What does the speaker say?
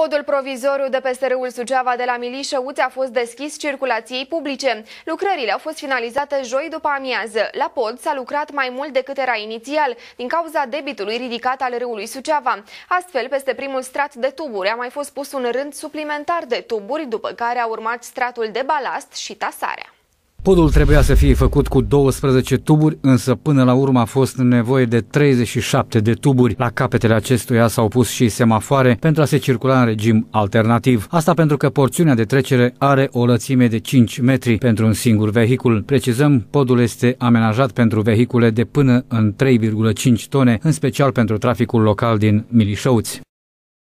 Podul provizoriu de peste râul Suceava de la Milișăuți a fost deschis circulației publice. Lucrările au fost finalizate joi după amiază. La pod s-a lucrat mai mult decât era inițial, din cauza debitului ridicat al râului Suceava. Astfel, peste primul strat de tuburi a mai fost pus un rând suplimentar de tuburi, după care a urmat stratul de balast și tasarea. Podul trebuia să fie făcut cu 12 tuburi, însă până la urmă a fost nevoie de 37 de tuburi. La capetele acestuia s-au pus și semafoare pentru a se circula în regim alternativ. Asta pentru că porțiunea de trecere are o lățime de 5 metri pentru un singur vehicul. Precizăm, podul este amenajat pentru vehicule de până în 3,5 tone, în special pentru traficul local din Milișăuți.